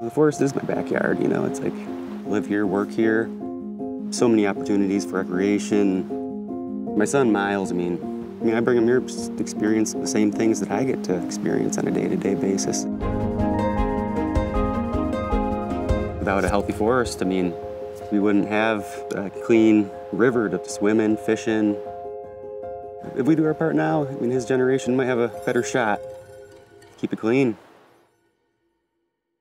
The forest is my backyard, you know, it's like live here, work here, so many opportunities for recreation. My son Miles, I mean, I mean, I bring him here to experience the same things that I get to experience on a day-to-day -day basis. Without a healthy forest, I mean, we wouldn't have a clean river to swim in, fish in. If we do our part now, I mean, his generation might have a better shot. Keep it clean.